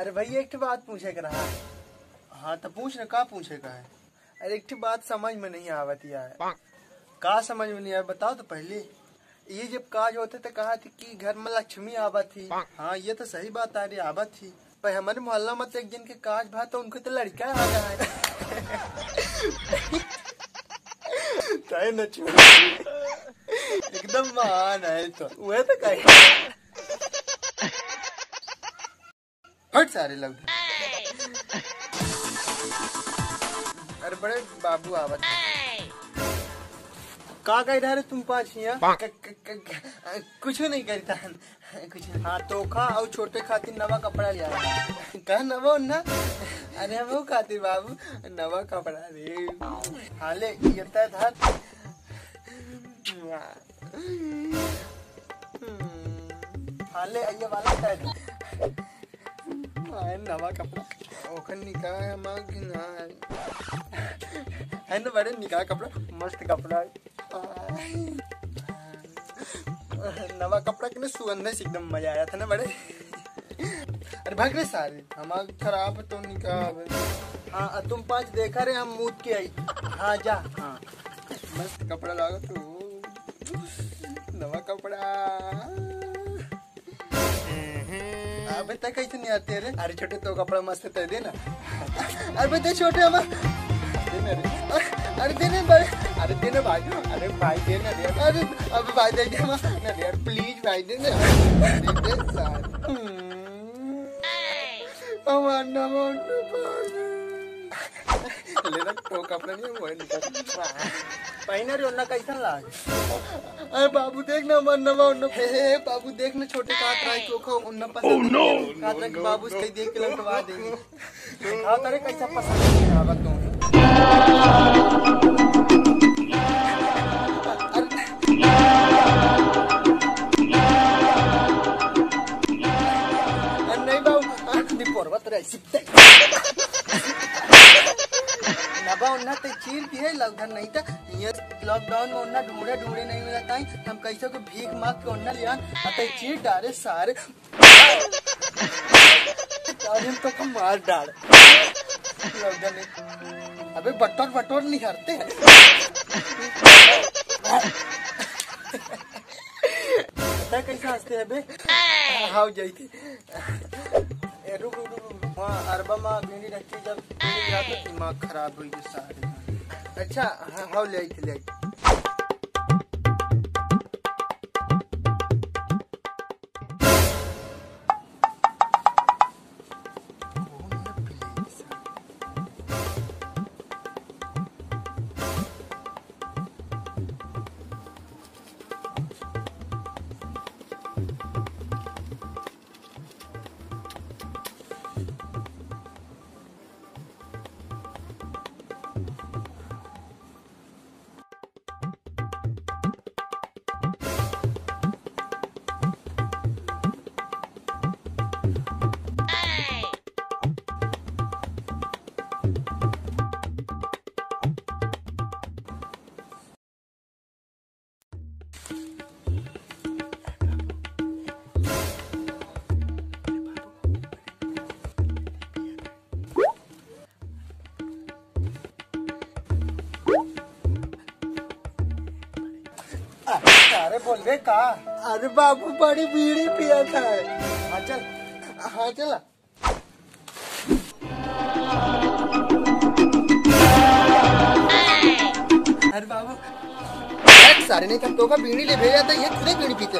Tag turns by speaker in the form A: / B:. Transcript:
A: अरे भैया एक बात पूछे का रहा
B: हाँ तो पूछ ना का पूछे का है?
A: अरे एक बात समझ में नहीं आवत यार।
B: का समझ में नहीं आया बताओ तो पहले।
A: ये जब काज होते तो कहा थी कि घर में लक्ष्मी आवा थी?
B: हाँ ये तो सही बात आ रही आवा थी।
A: पर हमारे मोहल्ला में तो एक दिन के काज भा तो उनको तो लड़का आ रहा है। एकदम महान है तो। वह तो कहे।
B: हट सारे लोग। अरे बड़े बाबू आवत
A: का कह रहा तुम पाँच
B: क- कुछ नहीं करता कुछ
A: हाँ तोखा और छोटे खातिर नवा कपड़ा लिया
B: कहा नवा ना
A: अरे हम वो खातिर बाबू नवा कपड़ा रे
B: हाले ये तय धर
A: हाले ये वाला था।
B: नवा कपड़ा ओखन निकाह है माँ कि ना
A: है ना बड़े निकाह कपड़ा मस्त कपड़ा नवा कपड़ा के सुगंध से एकदम मज़ा आया था ना बड़े
B: अरे भाग रे सारे हमार खराब तो निकाह हाँ
A: तुम पाँच देखा रे हम मूद के आई हाँ जा हाँ
B: मस्त कपड़ा लागो तू नवा कपड़ा अबे तक कैसे नहीं आते रे।
A: अरे छोटे तो कपड़ा मस्त तय दे ना।
B: अरे बे छोटे हम देना अरे- देने भाई।
A: अरे देने भाई। अरे भाई दे ना रे।
B: अरे अब भाई दे दे हमार ना यार प्लीज़ भाई दे ना। दे दे
A: तो कपड़ा नहीं निकाल पहना रे उन्ना कैसा लाग
B: अरे बाबू देख ना हमार नवा उन्ना हे बाबू देख ना छोटे का ट्राई को खो उन्ना पसंद
A: नो
B: कातरा के बाबू से देख के लौटवा देंगे।
A: हाँ तेरे कैसा पसंद नहीं आवत तू
B: नहीं बाबू
A: पर्वत रे सिप्ते नबा उन्ना ते चीर दिए लौधन नहीं था ये लॉकडाउन में उन्ना ढूंढे ढूंढे नहीं मिला ताई हम कैसे को भीख मांग के उन्ना लिया अते चीर डाले सारे हम तो को मार डाल अबे बटोर बटोर नहीं हरते हैं है कैसे हँसते हैं बे हाउ जाती ए रुक रुक रुक अरबा माँ भिंडी रखी जब भिंडी तो दिमाग खराब हुई सारी। अच्छा हाँ लेट ले। अरे बोल दे का?
B: अरे बाबू बड़ी बीड़ी पिया था।
A: हाँ चल।
B: हाँ चला।
A: अरे बाबू।
B: सारे नहीं तो का बीड़ी ले भेजा था? ये खुदे बीड़ी पीते।